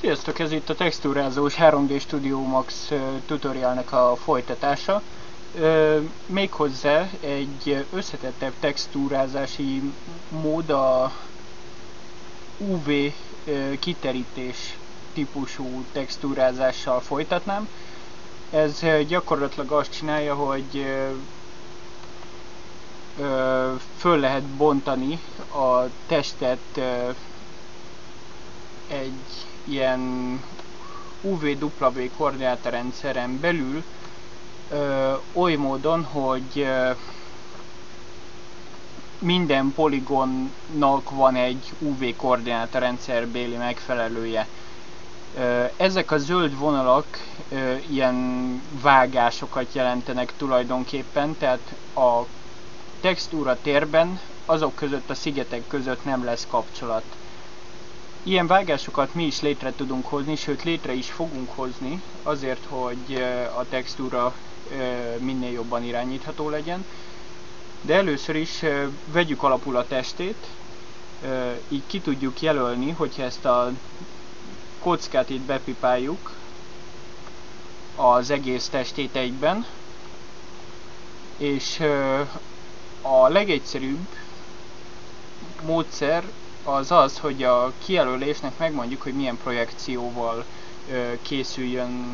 Sziasztok, ez itt a textúrázós 3D Studio Max tutorialnek a folytatása. Méghozzá egy összetettebb textúrázási mód a UV kiterítés típusú textúrázással folytatnám. Ez gyakorlatilag azt csinálja, hogy föl lehet bontani a testet egy ilyen UV-W koordinátorrendszeren belül ö, oly módon, hogy ö, minden poligonnak van egy UV koordinátorrendszer béli megfelelője. Ö, ezek a zöld vonalak ö, ilyen vágásokat jelentenek tulajdonképpen, tehát a textúra térben azok között a szigetek között nem lesz kapcsolat. Ilyen vágásokat mi is létre tudunk hozni, sőt létre is fogunk hozni, azért, hogy a textúra minél jobban irányítható legyen. De először is vegyük alapul a testét, így ki tudjuk jelölni, hogyha ezt a kockát itt bepipáljuk az egész testét egyben, és a legegyszerűbb módszer az az, hogy a kijelölésnek megmondjuk, hogy milyen projekcióval készüljön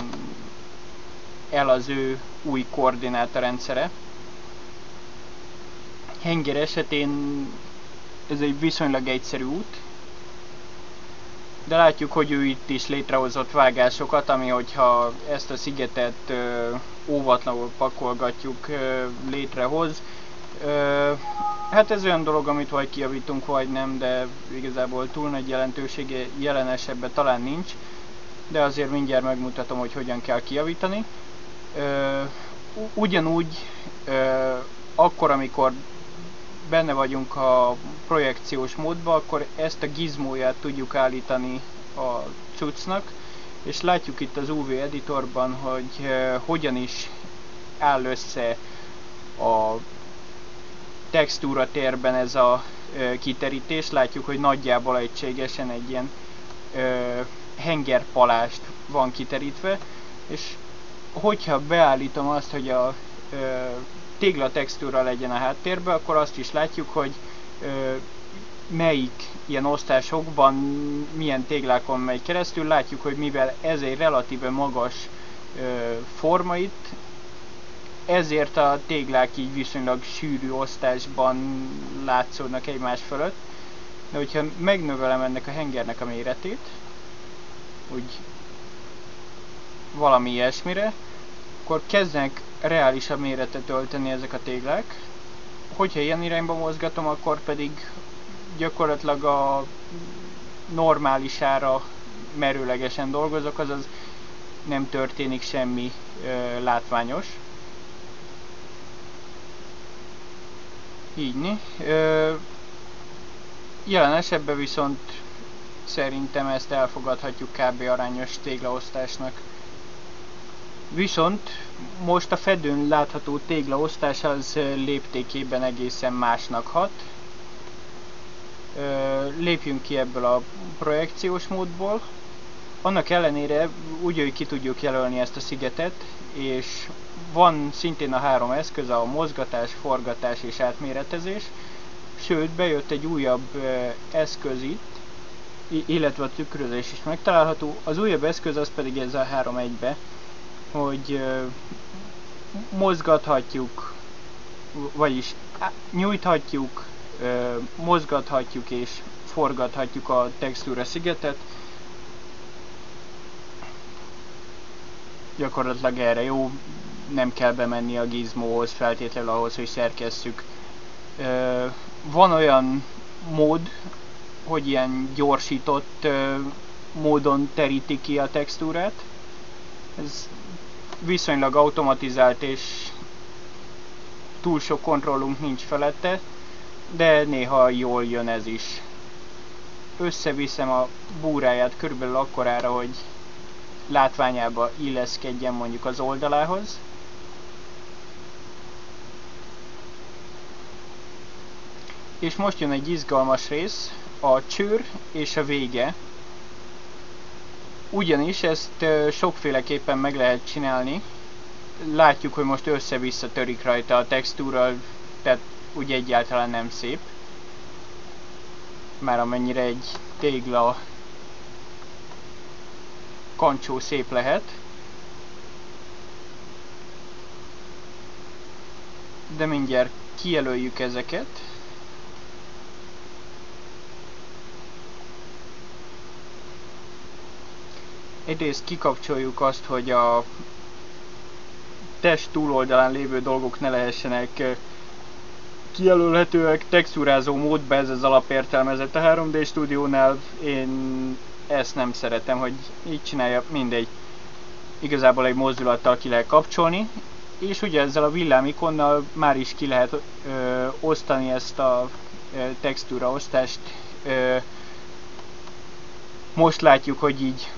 el az ő új koordinátorrendszere. Henger esetén ez egy viszonylag egyszerű út, de látjuk, hogy ő itt is létrehozott vágásokat, ami hogyha ezt a szigetet óvatlanul pakolgatjuk, létrehoz. Ö, Hát ez olyan dolog, amit vagy kiavítunk, vagy nem, de igazából túl nagy jelentősége jelen esetben talán nincs, de azért mindjárt megmutatom, hogy hogyan kell kiavítani. Ö, ugyanúgy ö, akkor, amikor benne vagyunk a projekciós módba, akkor ezt a gizmóját tudjuk állítani a cuccnak, és látjuk itt az UV editorban, hogy hogyan is áll össze a textúra térben ez a kiterítés. Látjuk, hogy nagyjából egységesen egy ilyen hengerpalást van kiterítve, és hogyha beállítom azt, hogy a ö, tégla textúra legyen a háttérben, akkor azt is látjuk, hogy ö, melyik ilyen osztásokban milyen téglákon megy keresztül. Látjuk, hogy mivel ez egy relatíve magas ö, forma itt, ezért a téglák így viszonylag sűrű osztásban látszódnak egymás fölött. De hogyha megnövelem ennek a hengernek a méretét, úgy valami ilyesmire, akkor kezdenek reálisabb méretet ölteni ezek a téglák. Hogyha ilyen irányba mozgatom, akkor pedig gyakorlatilag a normálisára merőlegesen dolgozok, azaz nem történik semmi ö, látványos. Ö, jelen esetben viszont szerintem ezt elfogadhatjuk kb. arányos téglaosztásnak. Viszont most a fedőn látható téglaosztás az léptékében egészen másnak hat. Lépjünk ki ebből a projekciós módból. Annak ellenére úgy, hogy ki tudjuk jelölni ezt a szigetet, és van szintén a három eszköz, a mozgatás, forgatás és átméretezés, sőt bejött egy újabb eszköz itt, illetve a tükrözés is megtalálható. Az újabb eszköz az pedig ez a 3 1 be hogy mozgathatjuk, vagyis nyújthatjuk, mozgathatjuk és forgathatjuk a textúra szigetet, gyakorlatilag erre jó, nem kell bemenni a gizmóhoz feltétlenül ahhoz, hogy szerkesszük. Van olyan mód, hogy ilyen gyorsított módon teríti ki a textúrát. Ez viszonylag automatizált és túl sok kontrollunk nincs felette, de néha jól jön ez is. Összeviszem a búráját körülbelül akkorára, hogy látványába illeszkedjen mondjuk az oldalához. És most jön egy izgalmas rész, a csőr és a vége. Ugyanis ezt sokféleképpen meg lehet csinálni. Látjuk, hogy most össze-vissza törik rajta a textúra, tehát úgy egyáltalán nem szép. Már amennyire egy tégla kancsó szép lehet. De mindjárt kijelöljük ezeket. Egyrészt kikapcsoljuk azt, hogy a test túloldalán lévő dolgok ne lehessenek kijelölhetőek texturázó módba, ez az alapértelmezett a 3D stúdiónál. Én ezt nem szeretem, hogy így csinálja, mindegy. Igazából egy mozdulattal ki lehet kapcsolni, és ugye ezzel a villámikonnal már is ki lehet ö, osztani ezt a ö, textúra osztást. Ö, most látjuk, hogy így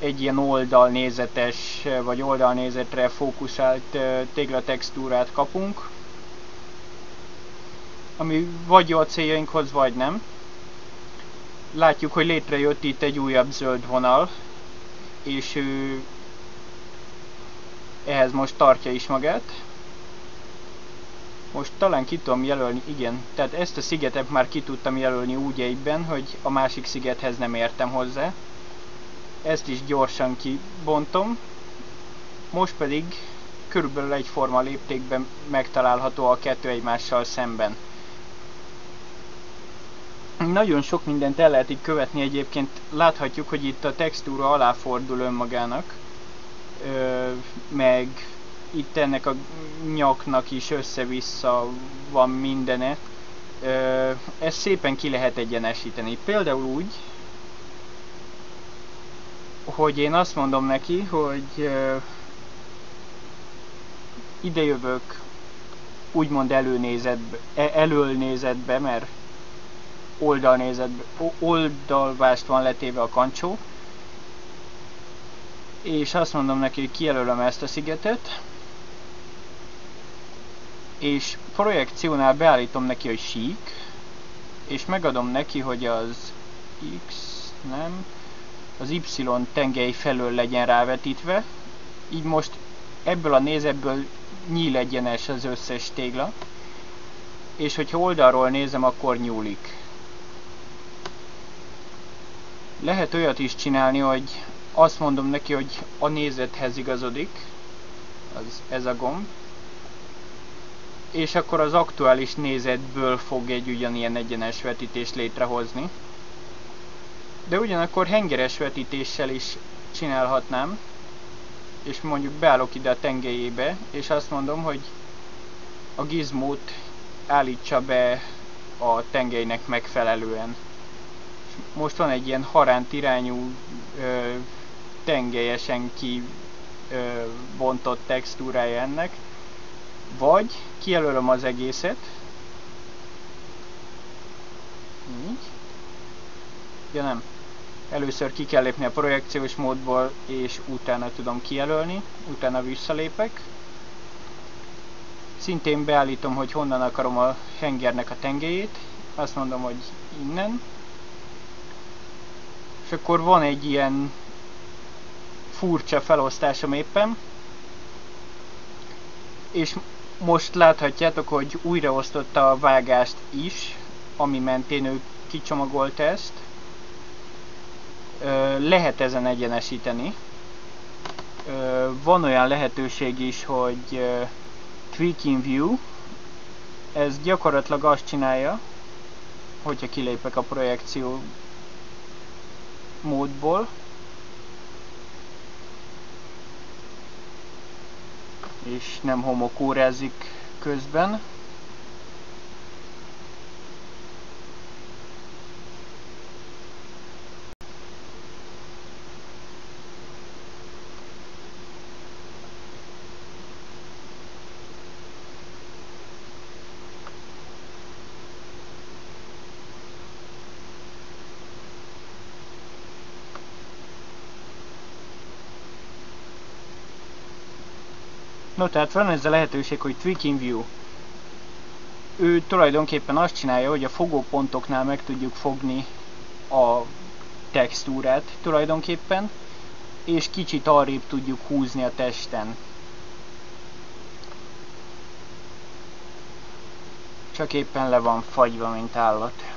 egy ilyen oldalnézetes, vagy oldalnézetre fókuszált téglatextúrát kapunk, ami vagy jó a céljainkhoz, vagy nem. Látjuk, hogy létrejött itt egy újabb zöld vonal, és ő ehhez most tartja is magát. Most talán ki tudom jelölni, igen, tehát ezt a szigetet már ki tudtam jelölni úgy egyben, hogy a másik szigethez nem értem hozzá. Ezt is gyorsan kibontom. Most pedig körülbelül egyforma léptékben megtalálható a kettő egymással szemben. Nagyon sok mindent el lehet így követni egyébként. Láthatjuk, hogy itt a textúra aláfordul önmagának, meg itt ennek a nyaknak is össze-vissza van mindene. Ezt szépen ki lehet egyenesíteni. Például úgy, hogy én azt mondom neki, hogy ide jövök úgymond előnézetbe, e, előnézetbe, mert oldalnézetbe, oldalvást van letéve a kancsó, és azt mondom neki, hogy kijelölöm ezt a szigetet, és projekciónál beállítom neki, hogy sík, és megadom neki, hogy az X, nem, az Y tengely felől legyen rávetítve, így most ebből a nézetből nyíl egyenes az összes tégla, és hogyha oldalról nézem, akkor nyúlik. Lehet olyat is csinálni, hogy azt mondom neki, hogy a nézethez igazodik, az ez a gomb, és akkor az aktuális nézetből fog egy ugyanilyen egyenes vetítést létrehozni. De ugyanakkor hengeres vetítéssel is csinálhatnám, és mondjuk beállok ide a tengelyébe, és azt mondom, hogy a gizmót állítsa be a tengelynek megfelelően. Most van egy ilyen haránt irányú ö, tengelyesen kibontott textúrája ennek, vagy kijelölöm az egészet, így, ja nem, először ki kell lépni a projekciós módból, és utána tudom kijelölni, utána visszalépek, szintén beállítom, hogy honnan akarom a hengernek a tengelyét, azt mondom, hogy innen, és akkor van egy ilyen furcsa felosztásom éppen, és most láthatjátok, hogy újraosztotta a vágást is, ami mentén ő kicsomagolta ezt. Lehet ezen egyenesíteni. Van olyan lehetőség is, hogy Tweaking View, ez gyakorlatilag azt csinálja, hogyha kilépek a projekció módból, és nem homokórázik közben. Tehát van ez a lehetőség, hogy Tweaking View. Ő tulajdonképpen azt csinálja, hogy a fogópontoknál meg tudjuk fogni a textúrát tulajdonképpen, és kicsit arrébb tudjuk húzni a testen. Csak éppen le van fagyva, mint állat.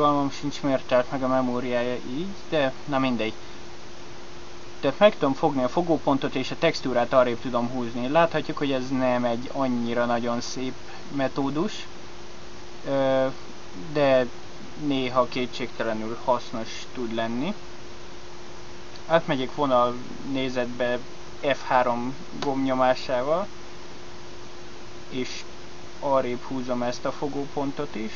Fogalmam sincs miért telt meg a memóriája így, de na mindegy. Tehát meg tudom fogni a fogópontot és a textúrát arrébb tudom húzni. Láthatjuk, hogy ez nem egy annyira nagyon szép metódus, de néha kétségtelenül hasznos tud lenni. Átmegyek vonal nézetbe F3 gombnyomásával, és arrébb húzom ezt a fogópontot is.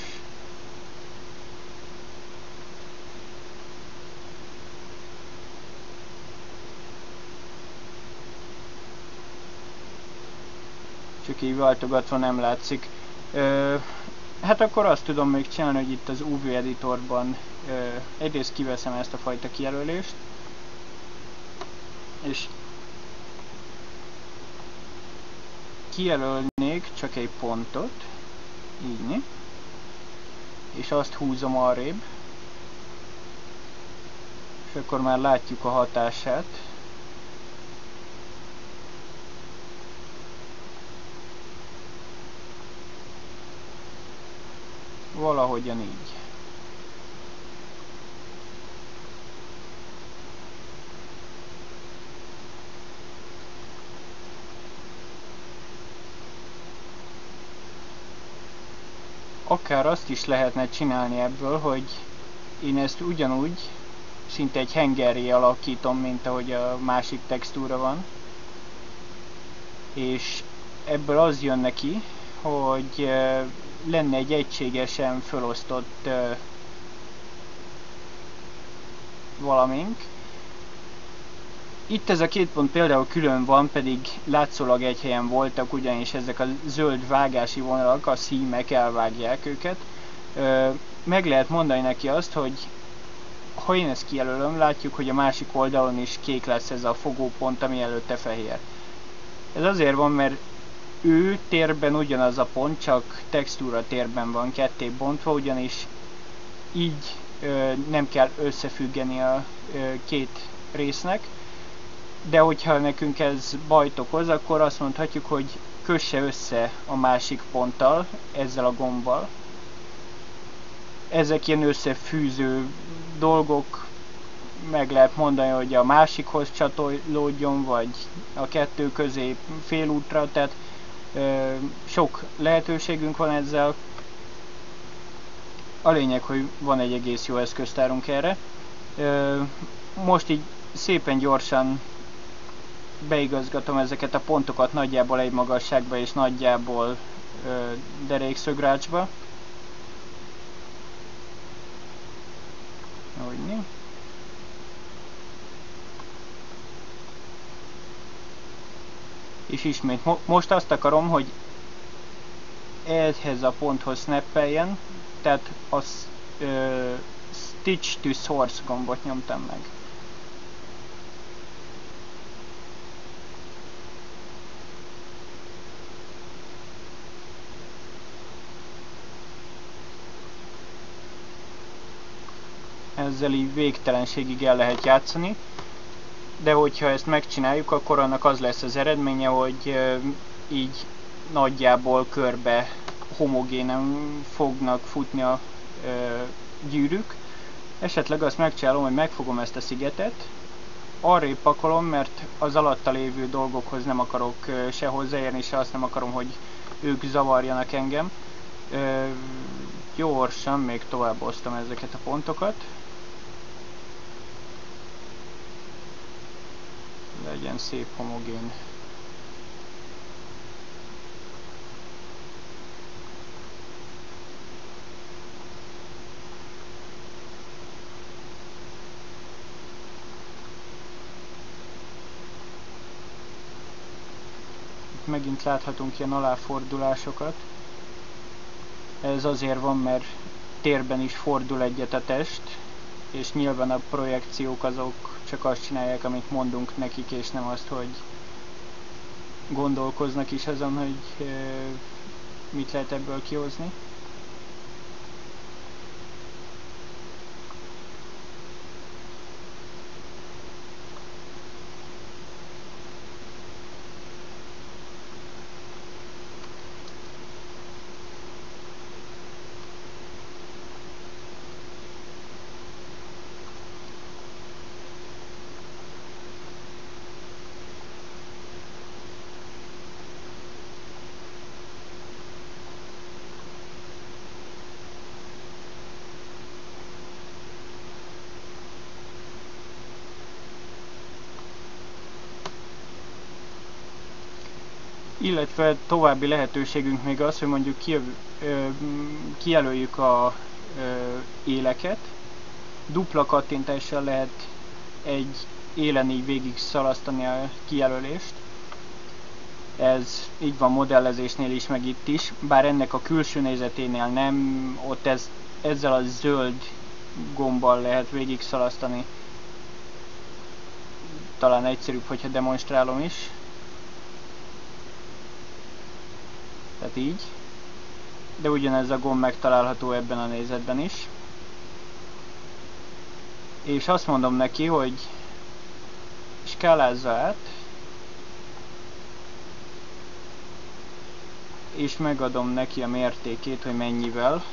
Csak így váltogatva nem látszik. Ö, hát akkor azt tudom még csinálni, hogy itt az UV editorban ö, egyrészt kiveszem ezt a fajta kijelölést, és kijelölnék csak egy pontot, így, és azt húzom arrébb, és akkor már látjuk a hatását. Valahogyan így. Akár azt is lehetne csinálni ebből, hogy én ezt ugyanúgy szinte egy hengerré alakítom, mint ahogy a másik textúra van. És ebből az jön neki, hogy lenne egy egységesen felosztott uh, valamink. Itt ez a két pont például külön van, pedig látszólag egy helyen voltak, ugyanis ezek a zöld vágási vonalak, a szímek elvágják őket. Uh, meg lehet mondani neki azt, hogy ha én ezt kijelölöm, látjuk, hogy a másik oldalon is kék lesz ez a fogópont, ami előtte fehér. Ez azért van, mert ő térben ugyanaz a pont, csak textúra térben van ketté bontva, ugyanis így ö, nem kell összefüggeni a ö, két résznek. De hogyha nekünk ez bajt okoz, akkor azt mondhatjuk, hogy kösse össze a másik ponttal, ezzel a gombbal. Ezek ilyen összefűző dolgok, meg lehet mondani, hogy a másikhoz csatolódjon, vagy a kettő közé félútra, tehát sok lehetőségünk van ezzel. A lényeg, hogy van egy egész jó eszköztárunk erre. Most így szépen gyorsan beigazgatom ezeket a pontokat nagyjából egy magasságba és nagyjából derékszögrácsba. Úgy, és ismét mo most azt akarom, hogy ehhez a ponthoz snappeljen, tehát az ö, Stitch to Source gombot nyomtam meg. Ezzel így végtelenségig el lehet játszani de hogyha ezt megcsináljuk, akkor annak az lesz az eredménye, hogy így nagyjából körbe homogénen fognak futni a gyűrűk. Esetleg azt megcsinálom, hogy megfogom ezt a szigetet, arrébb pakolom, mert az alatta lévő dolgokhoz nem akarok se hozzáérni, se azt nem akarom, hogy ők zavarjanak engem. Gyorsan még tovább osztom ezeket a pontokat. legyen szép homogén. Itt megint láthatunk ilyen aláfordulásokat. Ez azért van, mert térben is fordul egyet a test, és nyilván a projekciók azok csak azt csinálják, amit mondunk nekik, és nem azt, hogy gondolkoznak is azon, hogy mit lehet ebből kihozni. Illetve további lehetőségünk még az, hogy mondjuk kijelöljük a éleket, dupla kattintással lehet egy élen így végig szalasztani a kijelölést. Ez így van modellezésnél is, meg itt is, bár ennek a külső nézeténél nem, ott ez, ezzel a zöld gombbal lehet végig szalasztani. Talán egyszerűbb, hogyha demonstrálom is. Tehát így. De ugyanez a gomb megtalálható ebben a nézetben is. És azt mondom neki, hogy skálázza át, és megadom neki a mértékét, hogy mennyivel.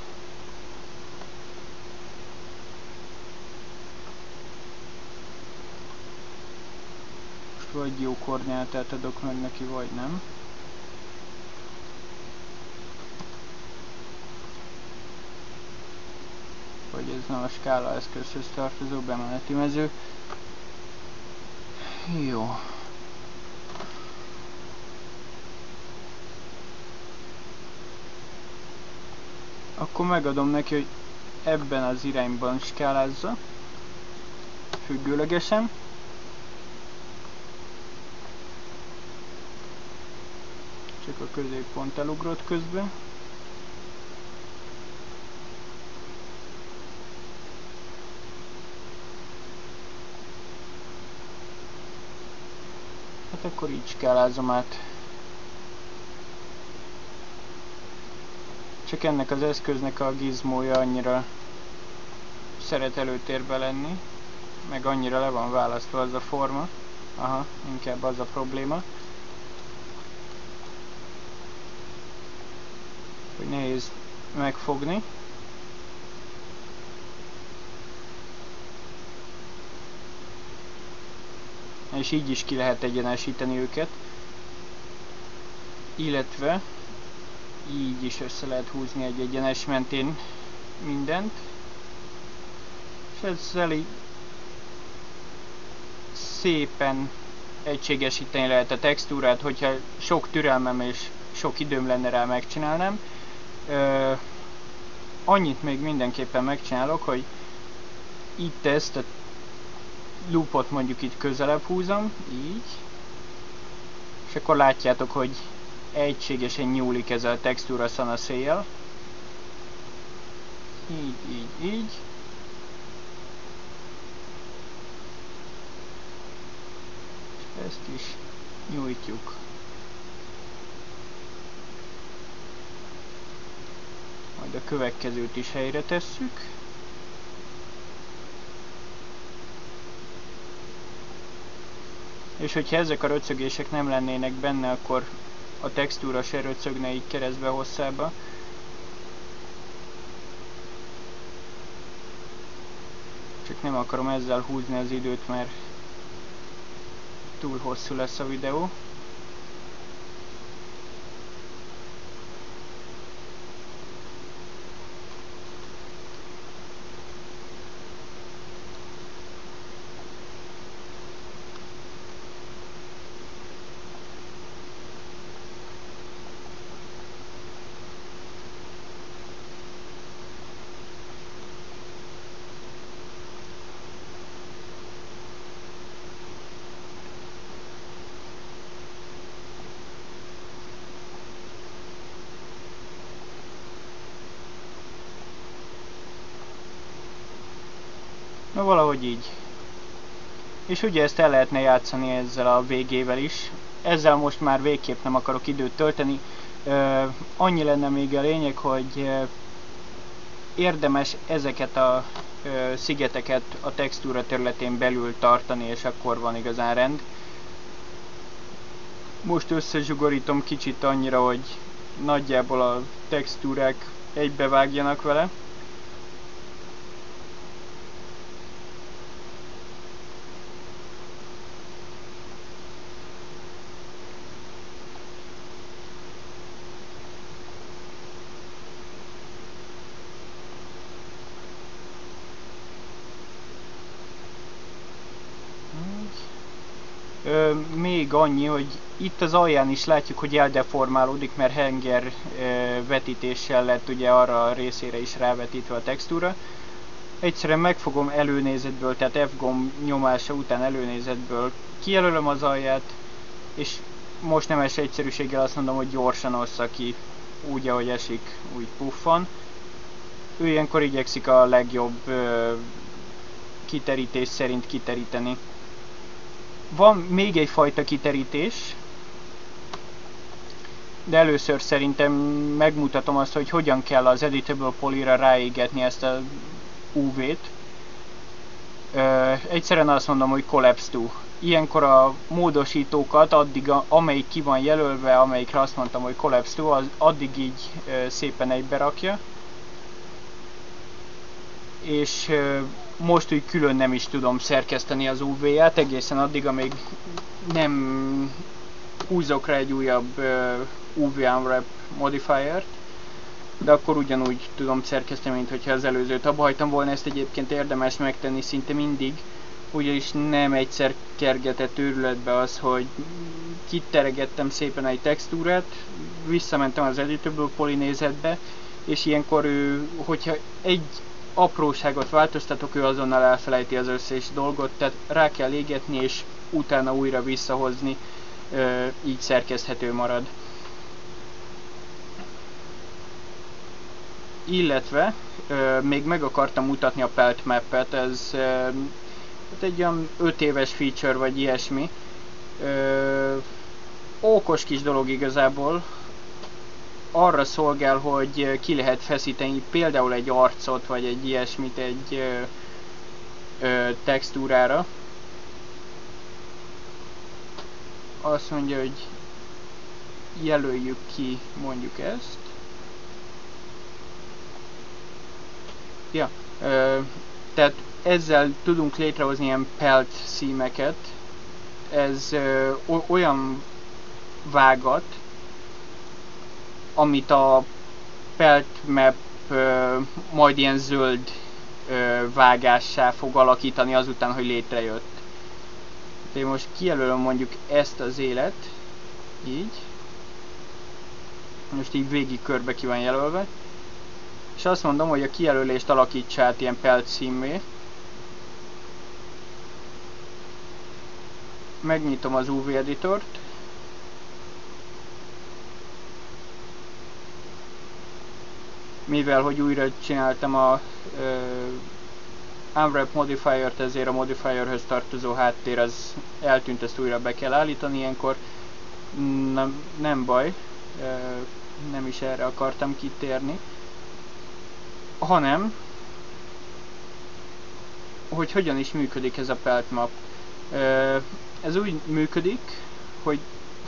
Most vagy jó koordinátát adok meg neki, vagy nem. Hogy ez nem a skála eszközhöz tartozó bemeneti mező. Jó. Akkor megadom neki, hogy ebben az irányban skálázza. Függőlegesen. Csak a középpont elugrott közben. Hát akkor így skálázom át. Csak ennek az eszköznek a gizmója annyira szeret előtérbe lenni, meg annyira le van választva az a forma. Aha, inkább az a probléma. Hogy nehéz megfogni. És így is ki lehet egyenesíteni őket. Illetve így is össze lehet húzni egy egyenes mentén mindent. És ezzel így szépen egységesíteni lehet a textúrát, hogyha sok türelmem és sok időm lenne rá megcsinálnám. Ö, annyit még mindenképpen megcsinálok, hogy itt ezt a loopot mondjuk itt közelebb húzom, így, és akkor látjátok, hogy egységesen nyúlik ez a textúra szél. Így, így, így. És ezt is nyújtjuk. Majd a következőt is helyre tesszük. És hogyha ezek a röcögések nem lennének benne, akkor a textúra se röcögne így keresztbe hosszába. Csak nem akarom ezzel húzni az időt, mert túl hosszú lesz a videó. Valahogy így. És ugye ezt el lehetne játszani ezzel a végével is. Ezzel most már végképp nem akarok időt tölteni. Ö, annyi lenne még a lényeg, hogy érdemes ezeket a ö, szigeteket a textúra területén belül tartani, és akkor van igazán rend. Most összezsugorítom kicsit annyira, hogy nagyjából a textúrák egybevágjanak vele. Ö, még annyi, hogy itt az alján is látjuk, hogy eldeformálódik, mert henger vetítéssel lett ugye arra a részére is rávetítve a textúra. Egyszerűen megfogom előnézetből, tehát F gomb nyomása után előnézetből kijelölöm az alját, és most nemes egyszerűséggel azt mondom, hogy gyorsan ossza ki úgy, ahogy esik, úgy puffan. Ő ilyenkor igyekszik a legjobb ö, kiterítés szerint kiteríteni van még egy fajta kiterítés, de először szerintem megmutatom azt, hogy hogyan kell az Editable Polyra ráégetni ezt a UV-t. Egyszerűen azt mondom, hogy Collapse to. Ilyenkor a módosítókat addig, amelyik ki van jelölve, amelyikre azt mondtam, hogy Collapse to, az addig így szépen egybe rakja. És most úgy külön nem is tudom szerkeszteni az UV-ját, egészen addig, amíg nem húzok rá egy újabb UV Unwrap modifiert, de akkor ugyanúgy tudom szerkeszteni, mint hogyha az előzőt abba hagytam volna, ezt egyébként érdemes megtenni szinte mindig, ugyanis nem egyszer kergetett őrületbe az, hogy kiteregettem szépen egy textúrát, visszamentem az Editable Polynézetbe, és ilyenkor ő, hogyha egy apróságot változtatok, ő azonnal elfelejti az összes dolgot, tehát rá kell égetni, és utána újra visszahozni, így szerkeszthető marad. Illetve még meg akartam mutatni a Pelt Map-et, ez hát egy olyan 5 éves feature vagy ilyesmi. Ókos kis dolog igazából, arra szolgál, hogy ki lehet feszíteni például egy arcot, vagy egy ilyesmit egy ö, ö, textúrára. Azt mondja, hogy jelöljük ki mondjuk ezt. Ja, ö, tehát ezzel tudunk létrehozni ilyen pelt szímeket. Ez ö, olyan vágat, amit a Pelt Map ö, majd ilyen zöld vágássá fog alakítani azután, hogy létrejött. Én most kijelölöm mondjuk ezt az élet, így. Most így végig körbe ki van jelölve. És azt mondom, hogy a kijelölést alakítsa át ilyen pelt színmé. Megnyitom az UV editort. Mivel hogy újra csináltam a uh, Unwrap modifier-t, ezért a modifierhöz tartozó háttér az eltűnt, ezt újra be kell állítani ilyenkor. Nem, nem baj, uh, nem is erre akartam kitérni, hanem hogy hogyan is működik ez a pelt map. Uh, ez úgy működik, hogy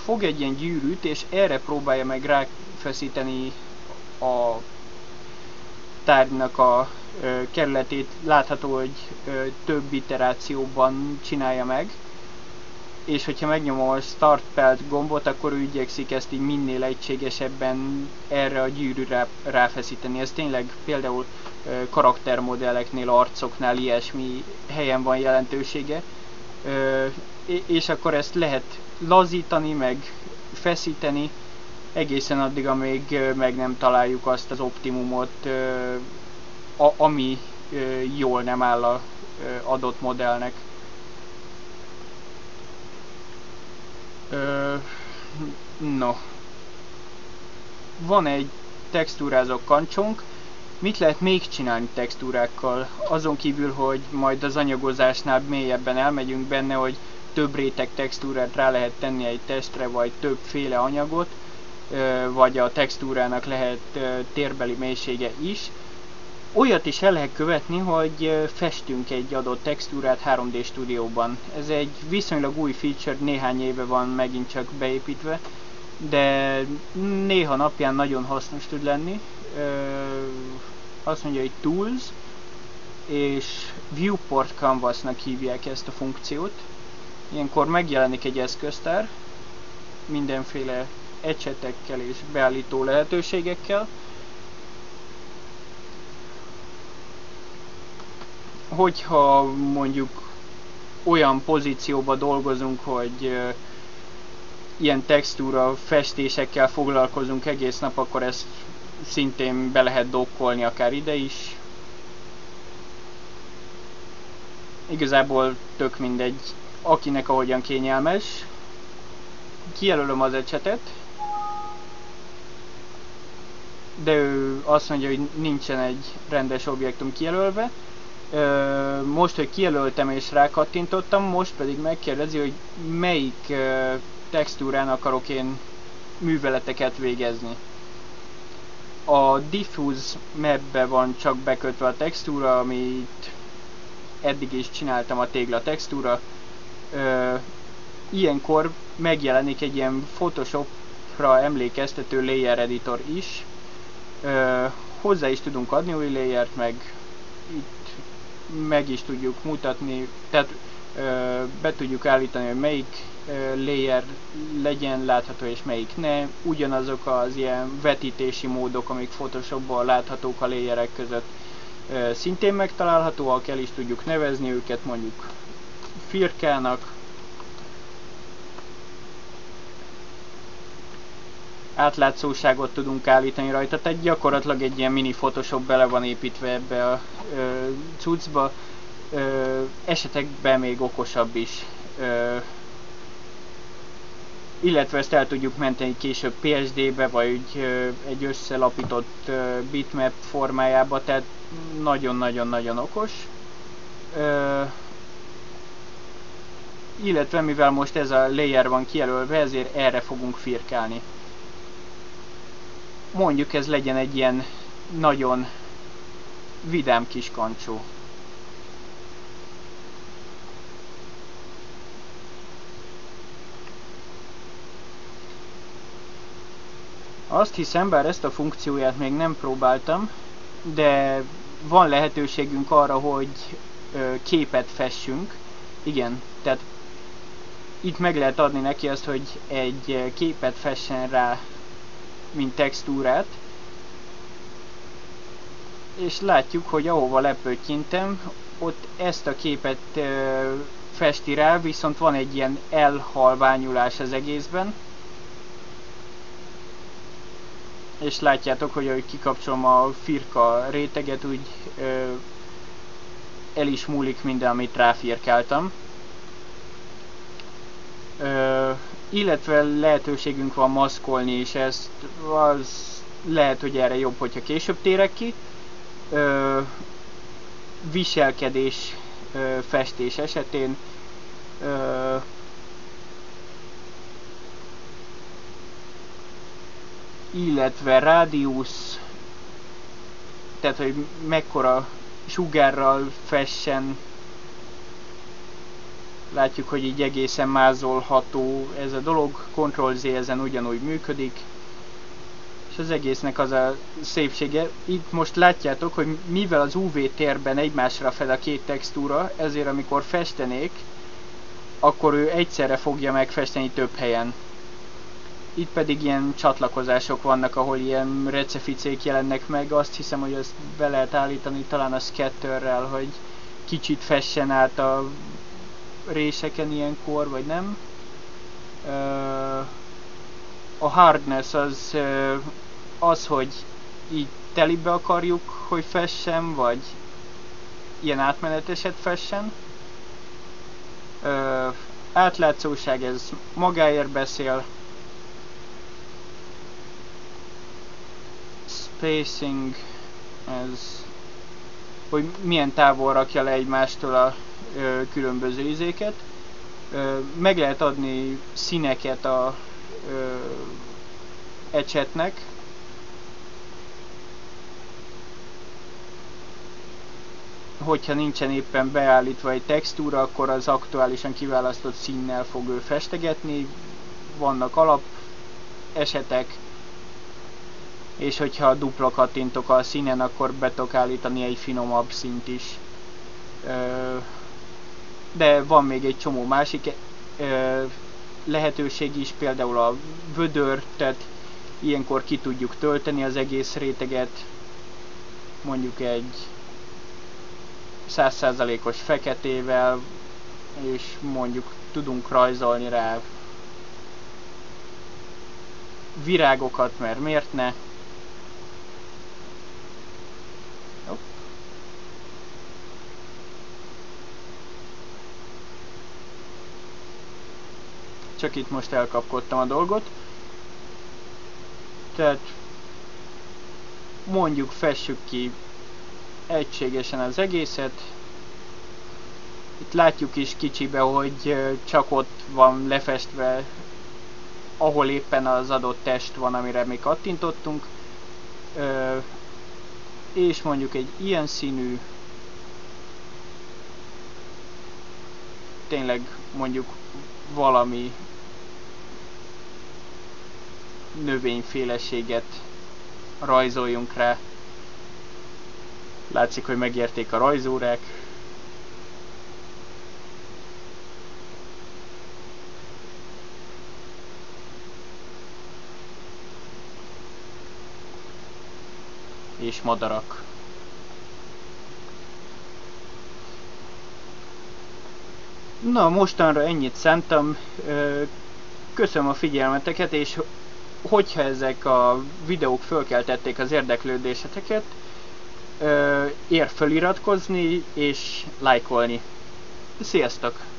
fog egy ilyen gyűrűt, és erre próbálja meg ráfeszíteni a tárgynak a kerületét látható, hogy több iterációban csinálja meg, és hogyha megnyomom a Start Pelt gombot, akkor ő igyekszik ezt így minél egységesebben erre a gyűrűre ráfeszíteni. Ez tényleg például karaktermodelleknél, arcoknál ilyesmi helyen van jelentősége, és akkor ezt lehet lazítani, meg feszíteni, egészen addig, amíg meg nem találjuk azt az optimumot, ami jól nem áll a adott modellnek. No. Van egy textúrázó kancsunk, Mit lehet még csinálni textúrákkal? Azon kívül, hogy majd az anyagozásnál mélyebben elmegyünk benne, hogy több réteg textúrát rá lehet tenni egy testre, vagy többféle anyagot, vagy a textúrának lehet térbeli mélysége is. Olyat is el lehet követni, hogy festünk egy adott textúrát 3D stúdióban. Ez egy viszonylag új feature, néhány éve van megint csak beépítve, de néha napján nagyon hasznos tud lenni. Azt mondja, hogy Tools, és Viewport Canvasnak hívják ezt a funkciót. Ilyenkor megjelenik egy eszköztár, mindenféle ecsetekkel és beállító lehetőségekkel. Hogyha mondjuk olyan pozícióba dolgozunk, hogy ilyen textúra festésekkel foglalkozunk egész nap, akkor ezt szintén be lehet dokkolni akár ide is. Igazából tök mindegy, akinek ahogyan kényelmes. Kijelölöm az ecsetet, de ő azt mondja, hogy nincsen egy rendes objektum kijelölve. Most, hogy kijelöltem és rákattintottam, most pedig megkérdezi, hogy melyik textúrán akarok én műveleteket végezni. A diffuse mapbe van csak bekötve a textúra, amit eddig is csináltam a tégla textúra. Ilyenkor megjelenik egy ilyen Photoshopra emlékeztető layer editor is, Ö, hozzá is tudunk adni új layert, meg itt meg is tudjuk mutatni, tehát ö, be tudjuk állítani, hogy melyik ö, layer legyen látható és melyik ne. Ugyanazok az ilyen vetítési módok, amik Photoshopban láthatók a layerek között, ö, szintén megtalálhatóak, el is tudjuk nevezni őket, mondjuk firkának, átlátszóságot tudunk állítani rajta, tehát gyakorlatilag egy ilyen mini Photoshop bele van építve ebbe a ö, cuccba, ö, esetekben még okosabb is. Ö, illetve ezt el tudjuk menteni később PSD-be, vagy ö, egy összelapított ö, bitmap formájába, tehát nagyon-nagyon-nagyon okos. Ö, illetve mivel most ez a layer van kijelölve, ezért erre fogunk firkálni mondjuk ez legyen egy ilyen nagyon vidám kis kancsó. Azt hiszem, bár ezt a funkcióját még nem próbáltam, de van lehetőségünk arra, hogy képet fessünk. Igen, tehát itt meg lehet adni neki azt, hogy egy képet fessen rá mint textúrát, és látjuk, hogy ahova lepöttyintem, ott ezt a képet ö, festi rá, viszont van egy ilyen elhalványulás az egészben. És látjátok, hogy ahogy kikapcsolom a firka réteget, úgy ö, el is múlik minden, amit ráfirkáltam. Ö, illetve lehetőségünk van maszkolni is ezt, az lehet, hogy erre jobb, hogyha később térek ki. Ö, viselkedés ö, festés esetén ö, illetve rádiusz, tehát hogy mekkora sugárral fessen Látjuk, hogy így egészen mázolható ez a dolog, Ctrl-Z ezen ugyanúgy működik. És az egésznek az a szépsége, itt most látjátok, hogy mivel az UV térben egymásra fed a két textúra, ezért amikor festenék, akkor ő egyszerre fogja megfesteni több helyen. Itt pedig ilyen csatlakozások vannak, ahol ilyen receficék jelennek meg. Azt hiszem, hogy ezt be lehet állítani talán a scatterrel, hogy kicsit fessen át a réseken ilyenkor, vagy nem. A hardness az az, hogy így telibe akarjuk, hogy fessen, vagy ilyen átmeneteset fessen. Átlátszóság ez magáért beszél. Spacing ez hogy milyen távol rakja le egymástól a ö, különböző izéket. Ö, meg lehet adni színeket a ö, ecsetnek, hogyha nincsen éppen beállítva egy textúra, akkor az aktuálisan kiválasztott színnel fog ő festegetni. Vannak alap esetek, és hogyha dupla kattintok a színen, akkor be állítani egy finomabb szint is. De van még egy csomó másik lehetőség is, például a vödör, tehát ilyenkor ki tudjuk tölteni az egész réteget, mondjuk egy 100%-os feketével, és mondjuk tudunk rajzolni rá virágokat, mert miért ne. Csak itt most elkapkodtam a dolgot. Tehát mondjuk fessük ki egységesen az egészet. Itt látjuk is kicsibe, hogy csak ott van lefestve, ahol éppen az adott test van, amire mi kattintottunk. És mondjuk egy ilyen színű, tényleg mondjuk valami növényféleséget rajzoljunk rá. Látszik, hogy megérték a rajzórák. És madarak. Na, mostanra ennyit szántam. Köszönöm a figyelmeteket, és hogyha ezek a videók fölkeltették az érdeklődéseteket, ér föliratkozni és lájkolni. Sziasztok!